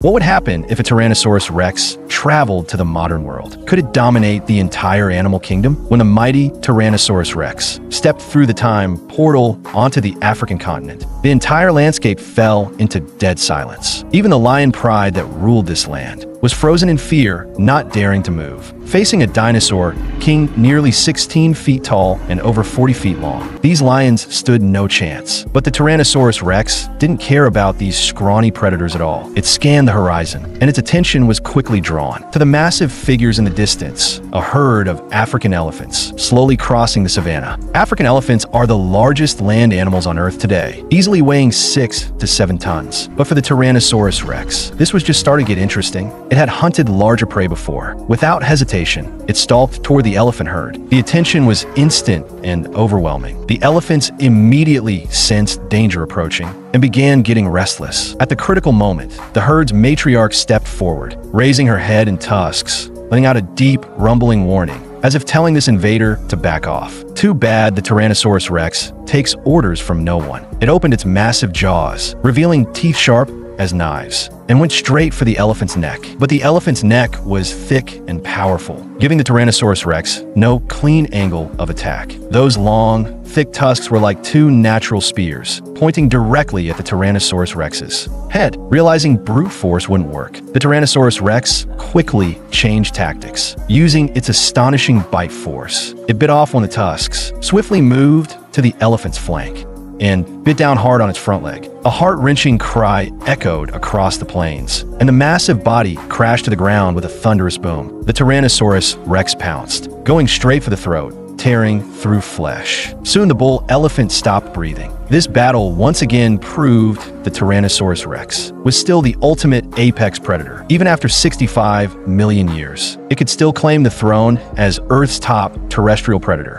What would happen if a Tyrannosaurus rex traveled to the modern world? Could it dominate the entire animal kingdom? When the mighty Tyrannosaurus rex stepped through the time portal onto the African continent, the entire landscape fell into dead silence. Even the lion pride that ruled this land was frozen in fear, not daring to move. Facing a dinosaur, king nearly 16 feet tall and over 40 feet long, these lions stood no chance. But the Tyrannosaurus rex didn't care about these scrawny predators at all. It scanned the horizon, and its attention was quickly drawn to the massive figures in the distance, a herd of African elephants slowly crossing the savannah. African elephants are the largest land animals on Earth today, easily weighing 6 to 7 tons. But for the Tyrannosaurus rex, this was just starting to get interesting. It had hunted larger prey before. Without hesitation, it stalked toward the elephant herd. The attention was instant and overwhelming. The elephants immediately sensed danger approaching and began getting restless. At the critical moment, the herd's matriarch stepped forward, raising her head and tusks, letting out a deep, rumbling warning, as if telling this invader to back off. Too bad the Tyrannosaurus rex takes orders from no one. It opened its massive jaws, revealing teeth sharp as knives and went straight for the elephant's neck. But the elephant's neck was thick and powerful, giving the Tyrannosaurus rex no clean angle of attack. Those long, thick tusks were like two natural spears, pointing directly at the Tyrannosaurus rex's head. Realizing brute force wouldn't work, the Tyrannosaurus rex quickly changed tactics, using its astonishing bite force. It bit off one of the tusks, swiftly moved to the elephant's flank, and bit down hard on its front leg. A heart-wrenching cry echoed across the plains, and the massive body crashed to the ground with a thunderous boom. The Tyrannosaurus rex pounced, going straight for the throat, tearing through flesh. Soon the bull elephant stopped breathing. This battle once again proved the Tyrannosaurus rex was still the ultimate apex predator. Even after 65 million years, it could still claim the throne as Earth's top terrestrial predator.